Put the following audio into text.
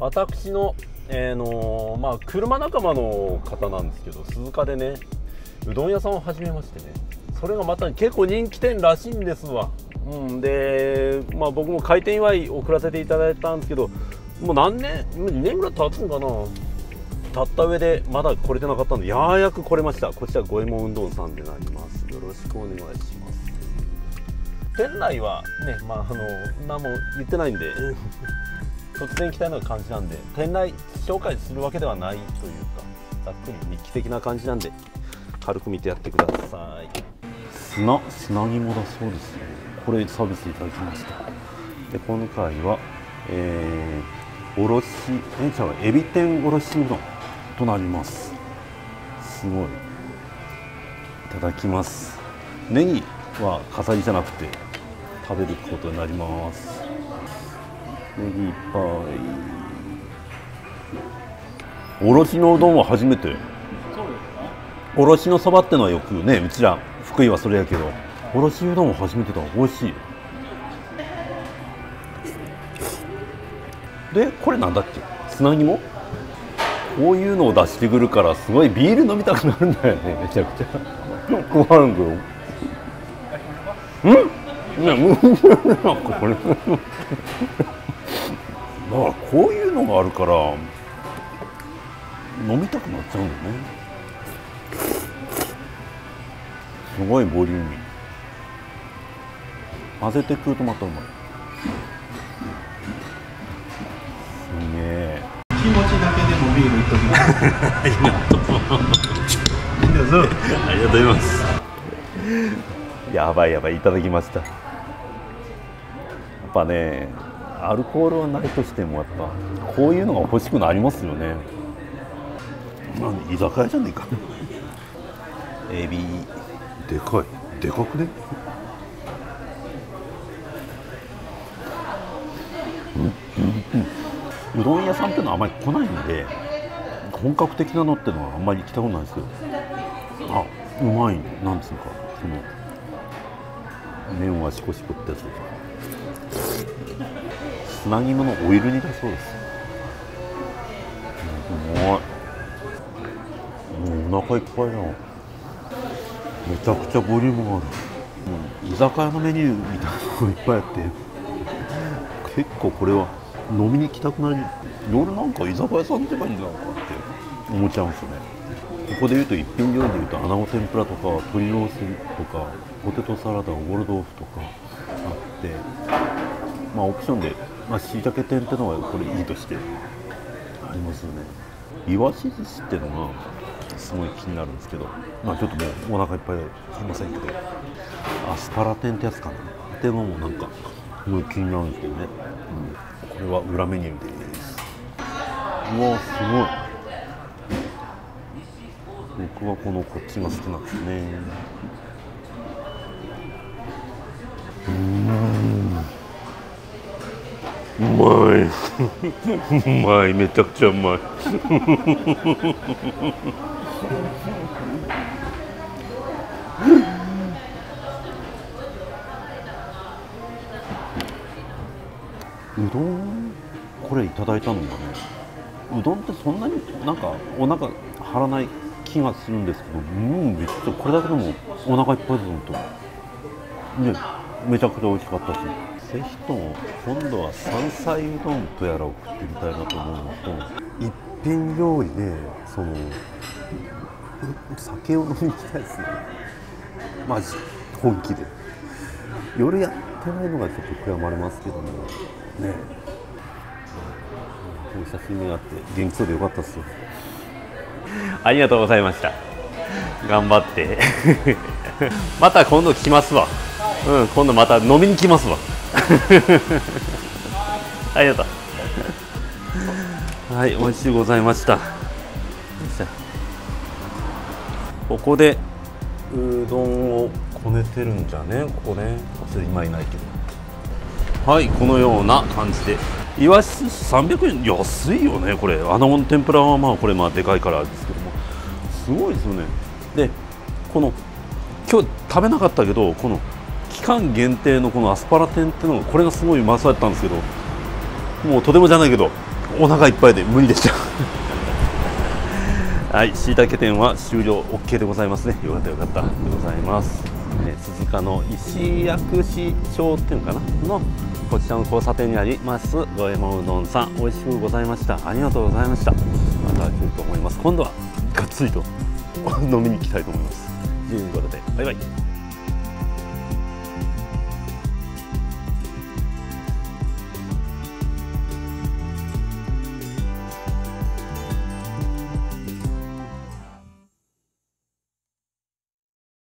私の、えーのまあ、車仲間の方なんですけど鈴鹿でねうどん屋さんを始めましてねそれがまた結構人気店らしいんですわ、うん、で、まあ、僕も開店祝い送らせていただいたんですけどもう何年2年ぐらい経つのかな。経った上でまだ来れてなかったんでようやく来れました。こちら五右衛門運動さんでなります。よろしくお願いします。店内はねまああの何も言ってないんで。突然来たような感じなんで店内紹介するわけではないというかざっくり日記的な感じなんで軽く見てやってください。砂砂肝だそうですね。これサービスいただきました。で今回はえー、おろしえじゃあエビ天おろしうどんとなります。すごい。いただきます。ネギは飾りじゃなくて食べることになります。ネギいっぱい。おろしのうどんは初めて。おろしのそばってのはよくねうちら福井はそれやけど。おろしうどんは初めてだ美味しい。でこれなんだっけ？砂肝こういうのを出してくるからすごいビール飲みたくなるんだよね。めちゃくちゃ。困るん？だよう。ん だからこういうのがあるから飲みたくなっちゃうんだよね。すごいボリューミー。混ぜてくるとまたうまい。すげえ。気持ちだけでもビールいっときます。どうぞ。ありがとうございます。やばいやばい。いただきました。やっぱねアルコールはないとしてもやっぱこういうのが欲しくなりますよね。何居酒屋じゃねえか。エビ。でかい。でかくね？うどん屋さんってのはあんまり来ないんで本格的なのってのはあんまり行きたことないですけど。あうまい。なんつうか。その麺はシコシコってやつとか？砂肝のオイル煮だそうです。うまい。もうお腹いっぱいだめちゃくちゃボリュームがある、うん、居酒屋のメニューみたいなのがいっぱいあって。結構これは飲みに来たくなり夜なんか居酒屋さんって感じなのかって。思っちゃうんですよね。ここでいうと一品料理でいうと穴子天ぷらとか鶏ロースとかポテトサラダおぼろ豆腐とかあって。まあオプションで、まあ、しいたけ天ってのはこれいいとしてありますよね。いわし寿司ってのがすごい気になるんですけどまあちょっともうお腹いっぱいですいませんけどアスパラ天ってやつかな。ってのもなんかすごい気になるんですけどね、うん、これは裏メニューです。うわすごい。僕はこのこっちが好きなんですね。うーん。うまい。うまい。めちゃくちゃうまい。うどんこれいただいたのがね。うどんってそんなになんかお腹張らない気がするんですけどうんめっちゃこれだけでもお腹いっぱいです本当ねめちゃくちゃ美味しかったし。ぜひとも今度は山菜うどんとやらを食ってみたいなと思うのと一品料理でその酒を飲みに行きたいですね。マジ本気で。夜やってないのがちょっと悔やまれますけどもね。お久しぶりがあって元気そうでよかったっすよありがとうございました。頑張って。また今度来ますわ。うん今度また飲みに来ますわ。ありがとう。はい美味しいございました。ここでうどんをこねてるんじゃね？ここね。今いないけど。はいこのような感じで。イワシ300円安いよねこれ。アナゴの天ぷらはまあこれまあでかいからですけども。すごいですよね。でこの今日食べなかったけどこの期間限定のこのアスパラ天っていうのがこれがすごいうまそうだったんですけどもうとてもじゃないけどお腹いっぱいで無理でした。はいしいたけ店は終了 OK でございますね。よかったよかったでございます、鈴鹿の石薬師町っていうのかな？のこちらの交差点にあります五右衛門うどんさん。美味しくございました。ありがとうございました。また来ると思います。今度はがっつりと 飲みに行きたいと思います。ということでバイバイ。